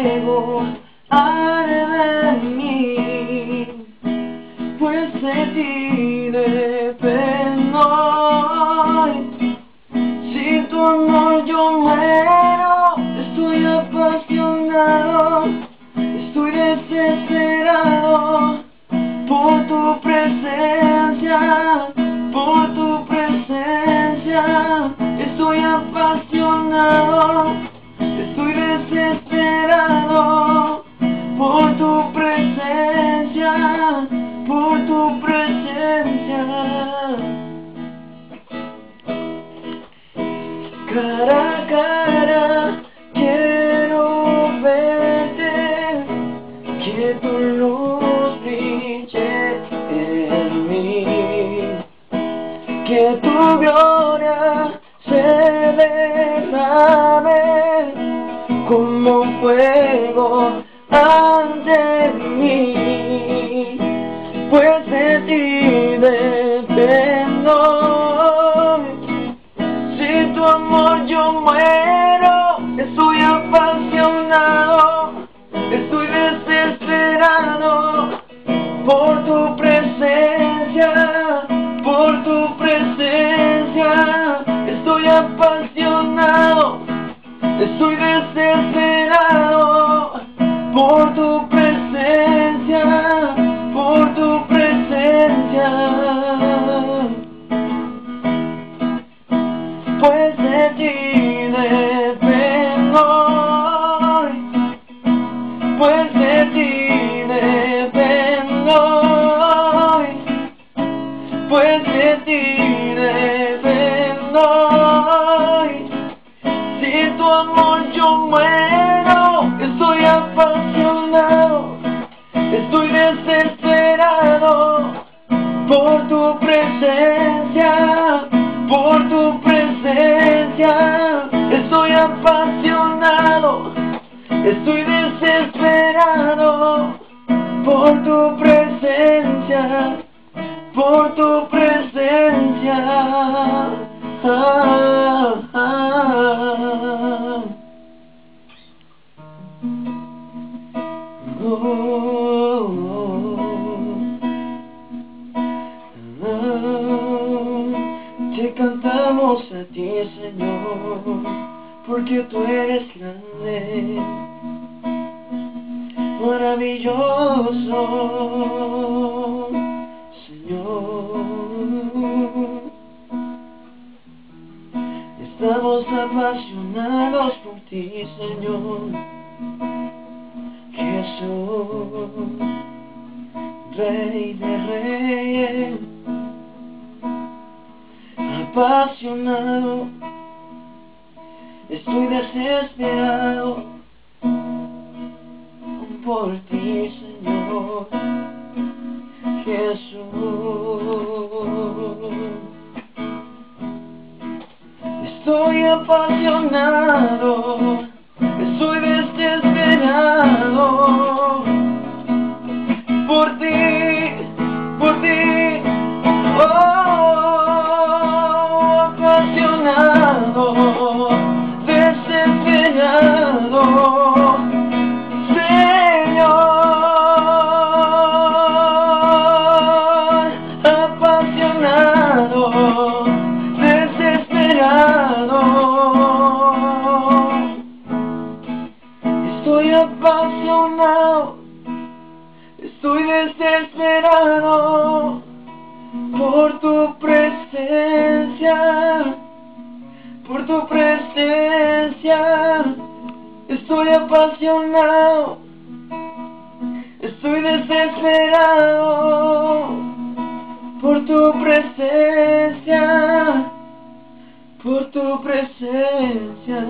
fuego arde en mí, pues de ti dependo. Si tu amor yo muero, estoy apasionado, estoy desesperado por tu presencia, por tu presencia, estoy apasionado, estoy desesperado por tu presencia. Cara a cara quiero verte, que tu luz brille en mí, que tu gloria se derrame como fuego estoy desesperado desesperado por tu presencia, por tu presencia, estoy apasionado, estoy desesperado por tu presencia, por tu presencia. Ah, ah. Oh. Te cantamos a ti, Señor, porque tú eres grande, maravilloso, Señor. Estamos apasionados por ti, Señor, Jesús, Rey de Reyes apasionado, estoy desesperado por ti, Señor Jesús. Estoy apasionado, Estoy apasionado, estoy desesperado por tu presencia, por tu presencia. Estoy apasionado, estoy desesperado por tu presencia, por tu presencia.